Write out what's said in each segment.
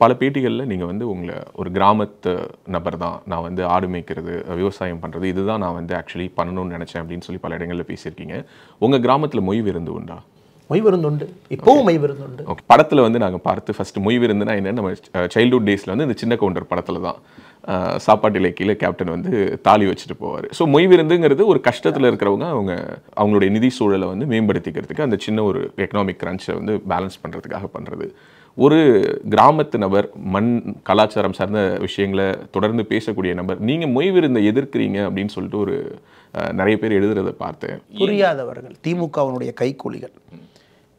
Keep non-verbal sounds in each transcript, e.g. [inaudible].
பல பேட்டிகளில் நீங்கள் வந்து உங்களை ஒரு கிராமத்து நபர் தான். நான் வந்து ஆடு மேய்க்கிறது விவசாயம் பண்ணுறது இதுதான் நான் வந்து ஆக்சுவலி பண்ணணும்னு நினச்சேன் அப்படின்னு சொல்லி பல இடங்களில் பேசியிருக்கீங்க. உங்கள் கிராமத்தில் மொய் விருந்து உண்டா? மொய் விருந்துண்டு இப்போவும் மெய் விருந்துண்டு ஓகே படத்தில் வந்து நாங்கள் பார்த்து ஃபர்ஸ்ட் மொய் விருந்துனா என்னன்னு நம்ம சைல்ட்ஹுட் டேஸில் வந்து இந்த சின்ன கவுண்டர் படத்தில் தான். சாப்பாட்டிலே கீழே கேப்டன் வந்து தாலி வச்சுட்டு போவார். ஸோ மொய் விருந்துங்கிறது ஒரு கஷ்டத்தில் இருக்கிறவங்க அவங்க அவங்களுடைய நிதி சூழலை வந்து மேம்படுத்திக்கிறதுக்கு அந்த சின்ன ஒரு எக்கனாமிக் கிரன்ச்சை வந்து பேலன்ஸ் பண்ணுறதுக்காக பண்ணுறது ஒரு கிராமத்து நபர் மண் கலாச்சாரம் சார்ந்த விஷயங்களை தொடர்ந்து பேசக்கூடிய நபர் நீங்கள் மொய் விருந்தை எதிர்க்கிறீங்க அப்படின்னு சொல்லிட்டு ஒரு நிறைய பேர் எழுதுறதை பார்த்தேன். புரியாதவர்கள் திமுகவினுடைய கைக்கூலிகள்.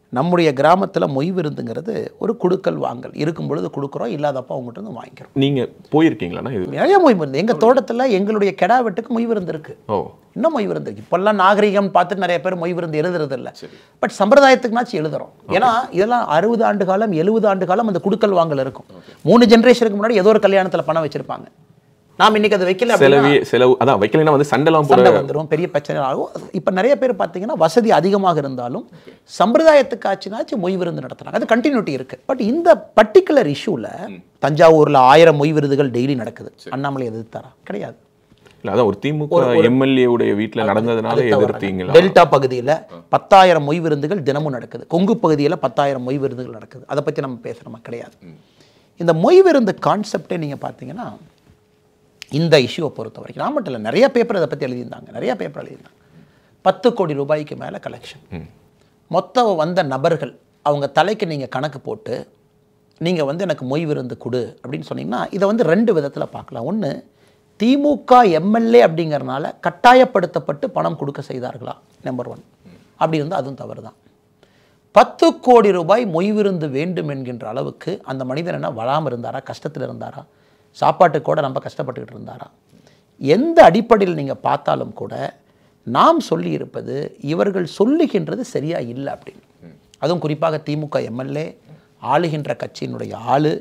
நம்முடைய கிராமத்தில் மொய் விருந்துங்கிறது ஒரு குடுக்கல் வாங்கல். இருக்கும் பொழுது கொடுக்குறோம் இல்லாதப்போ அவங்ககிட்ட வந்து வாங்கிக்கிறோம். நீங்கள் போயிருக்கீங்களாண்ணா இது? நிறைய மொய் விருந்து? எங்கள் தோட்டத்தில் எங்களுடைய கெடா வெட்டுக்கு மொய் விருந்து இருக்கு. ஓ. இன்னும் மொய் விருந்து இருக்கு. இப்போல்லாம் நாகரிகம் பார்த்துட்டு நிறைய பேர் மொய் விருந்து எழுதுறது இல்லை. பட் சம்பிரதாயத்துக்குனாச்சும் எழுதுறோம். ஏன்னா இதெல்லாம் அறுபது ஆண்டு காலம் எழுபது ஆண்டு காலம் அந்த குடுக்கல் வாங்கல் இருக்கும். மூணு ஜென்ரேஷனுக்கு முன்னாடி ஏதோ ஒரு கல்யாணத்தில் பணம் வச்சிருப்பாங்க. நாம் இன்னைக்கு அதை வைக்கல செலவே செலவு அதான் வைக்கலைன்னா வந்து சண்டைலாம் சண்டை வந்துடும் பெரிய பிரச்சனை ஆகும். இப்போ நிறைய பேர் பார்த்தீங்கன்னா வசதி அதிகமாக இருந்தாலும் சம்பிரதாயத்துக்கு ஆச்சுனாச்சும் மொய் விருந்து நடத்துறாங்க. அது கண்டினியூட்டி இருக்கு. பட் இந்த பர்டிகுலர் இஷ்யூவில் தஞ்சாவூரில் ஆயிரம் மொய் விருதுகள் டெய்லி நடக்குது. அண்ணாமலை எதிர்த்தாரா? கிடையாது. இல்ல அதான் ஒரு திமுக எம்எல்ஏ உடைய வீட்ல நடந்ததுனால எதிர்த்தீங்களா? டெல்டா பகுதியில் பத்தாயிரம் மொய் விருந்துகள் தினமும் நடக்குது. கொங்கு பகுதியில் பத்தாயிரம் மொய் விருந்துகள் நடக்குது. அதை பற்றி நம்ம பேசுகிறோமா கிடையாது. இந்த மொய் விருந்து கான்செப்டே நீங்கள் பார்த்தீங்கன்னா இந்த இஷ்யூவை பொறுத்த வரைக்கும் நான் மட்டும் இல்லை நிறைய பேப்பர் இதை பற்றி எழுதியிருந்தாங்க. நிறைய பேப்பர் எழுதியிருந்தாங்க. பத்து கோடி ரூபாய்க்கு மேலே கலெக்ஷன் மொத்தம் வந்த நபர்கள் அவங்க தலைக்கு நீங்கள் கணக்கு போட்டு நீங்கள் வந்து எனக்கு மொய் விருந்து கொடு அப்படின்னு சொன்னீங்கன்னா இதை வந்து ரெண்டு விதத்தில் பார்க்கலாம். ஒன்று திமுக எம்எல்ஏ அப்படிங்கறனால கட்டாயப்படுத்தப்பட்டு பணம் கொடுக்க செய்தார்களா? நம்பர் ஒன் அப்படி இருந்தால் அதுவும் தவறு தான் பத்து கோடி ரூபாய் மொய் விருந்து வேண்டும் என்கின்ற அளவுக்கு அந்த மனிதன் என்ன வளாமல் இருந்தாரா? கஷ்டத்தில் இருந்தாரா? சாப்பாட்டுக்கு கூட ரொம்ப கஷ்டப்பட்டுக்கிட்டு இருந்தாரா எந்த அடிப்படையில் நீங்கள் பார்த்தாலும் கூட நாம் சொல்லியிருப்பது இவர்கள் சொல்லுகின்றது சரியாக இல்லை அப்படின்னு. அதுவும் குறிப்பாக திமுக எம்எல்ஏ ஆளுகின்ற கட்சியினுடைய ஆளு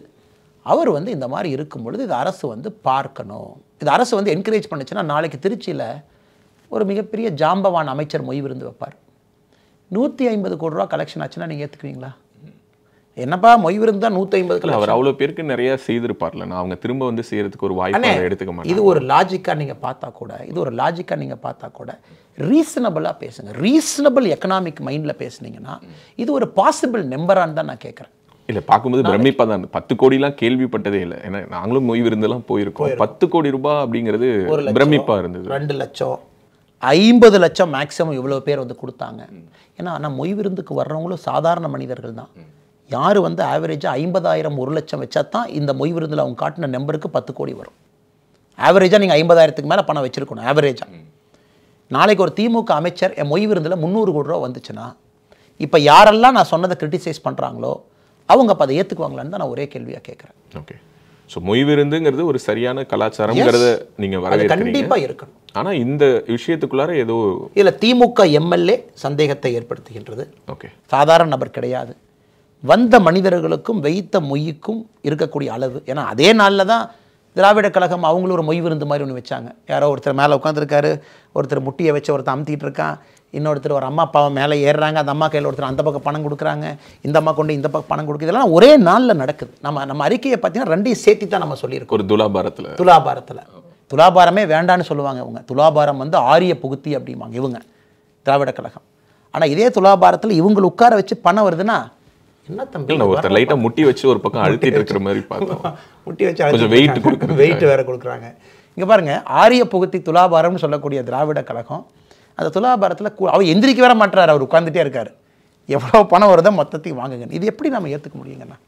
அவர் வந்து இந்த மாதிரி இருக்கும் பொழுது இது அரசு வந்து பார்க்கணும். இது அரசு வந்து என்கரேஜ் பண்ணுச்சுன்னா நாளைக்கு திருச்சியில் ஒரு மிகப்பெரிய ஜாம்பவான் அமைச்சர் மொய் விருந்து வைப்பார். நூற்றி ஐம்பது கோடி ரூபா கலெக்ஷன் ஆச்சுன்னா நீங்கள் ஏற்றுக்குவீங்களா என்னப்பா மொய் விருந்து நூற்றி ஐம்பது இல்ல அவர் அவ்வளவு பேருக்கு நிறைய செய்திருப்பார்ல. நான் அவங்க திரும்ப வந்து செய்யறதுக்கு ஒரு வாய்ப்பு எடுத்துக்க மாட்டேன் இது ஒரு லாஜிக்காக நீங்கள் பார்த்தா கூட இது ஒரு லாஜிக்காக நீங்கள் பார்த்தா கூட ரீசனபிளாக பேசுங்க. ரீசனபிள் எக்கனாமிக் மைண்டில் பேசுனீங்கன்னா இது ஒரு பாசிபிள் நம்பரான்னு தான் நான் கேட்குறேன் இல்ல பார்க்கும்போது பிரமிப்பா தான். பத்து கோடிலாம் கேள்விப்பட்டதே இல்லை. ஏன்னா நாங்களும் மொய் விருந்தெல்லாம் போயிருக்கோம். பத்து கோடி ரூபாய் அப்படிங்கிறது ஒரு லட்சம், பிரமிப்பா இருந்தது. ரெண்டு லட்சம் ஐம்பது லட்சம் மேக்ஸிமம் இவ்வளோ பேர் வந்து கொடுத்தாங்க. ஏன்னா ஆனால் மொய் விருந்துக்கு வர்றவங்களும் சாதாரண மனிதர்கள் தான். யார் வந்து ஆவரேஜாக ஐம்பதாயிரம் ஒரு லட்சம் வச்சா தான் இந்த மொய் விருந்தில் அவங்க காட்டின நம்பருக்கு பத்து கோடி வரும். ஆவரேஜாக நீங்கள் ஐம்பதாயிரத்துக்கு மேலே பணம் வச்சிருக்கணும் ஆவரேஜாக நாளைக்கு ஒரு திமுக அமைச்சர் என் மொய் விருந்தில் முந்நூறு கோடி ரூபா வந்துச்சுன்னா இப்போ யாரெல்லாம் நான் சொன்னதை கிரிட்டிசைஸ் பண்ணுறாங்களோ அவங்க அப்போ அதை ஏற்றுக்குவாங்களான்னு தான் நான் ஒரே கேள்வியாக கேட்குறேன் ஓகே ஸோ மொய் விருந்துங்கிறது ஒரு சரியான கலாச்சாரம்ங்கிறத நீங்க அது வரவேற்கிறீங்க. கண்டிப்பாக இருக்கணும். ஆனா இந்த விஷயத்துக்குள்ளார ஏதோ இதில் திமுக எம்எல்ஏ சந்தேகத்தை ஏற்படுத்துகின்றது. ஓகே சாதாரண நபர் கிடையாது. வந்த மனிதர்களுக்கும் வைத்த மொய்யுக்கும் இருக்கக்கூடிய அளவு. ஏன்னா அதே நாளில் தான் திராவிட கழகம் அவங்களும் ஒரு மொய் விருந்து மாதிரி ஒன்று வச்சாங்க. யாரோ ஒருத்தர் மேலே உட்காந்துருக்காரு ஒருத்தர் முட்டியை வச்சு ஒருத்தர் அமுத்திட்டு இருக்கான். இன்னொருத்தர் ஒரு அம்மா அப்பாவை மேலே ஏறுறாங்க. அந்த அம்மா கையில் ஒருத்தர் அந்த பக்கம் பணம் கொடுக்குறாங்க. இந்த அம்மா கொண்டு இந்த பக்கம் பணம் கொடுக்குது. இதெல்லாம் ஒரே நாளில் நடக்குது. நம்ம நம்ம அறிக்கையை பார்த்தீங்கன்னா ரெண்டையும் சேர்த்து தான் நம்ம சொல்லியிருக்கோம். ஒரு துலாபாரத்துல. துலாபாரத்தில். துலாபாரமே வேண்டான்னு சொல்லுவாங்க இவங்க. துலாபாரம் வந்து ஆரிய புகுத்தி அப்படிம்பாங்க இவங்க திராவிட கழகம். ஆனால் இதே துலாபாரத்தில் இவங்களை உட்கார வச்சு பணம் வருதுன்னா என்ன தம்பி? இல்ல ஒருத்தர் லைட்டா முட்டி வச்சு ஒரு பக்கம் அழுத்திட்டு இருக்கிற மாதிரி பார்த்தோம். [laughs] முட்டி வச்சு கொஞ்சம் weight கொடுக்குறாங்க. வெயிட் வேற கொடுக்குறாங்க. இங்க பாருங்க ஆரிய புகுத்தி துலாபாரம்னு சொல்லக்கூடிய திராவிட கழகம் அந்த துலாபாரத்தில் அவர் எந்திரிக்க வர மாட்டார் அவர் உட்கார்ந்துட்டே இருக்காரு. எவ்வளோ பணம் வருதோ மொத்தத்தையும் வாங்குங்க இது எப்படி நம்ம ஏற்றுக்க முடியுங்கண்ணா?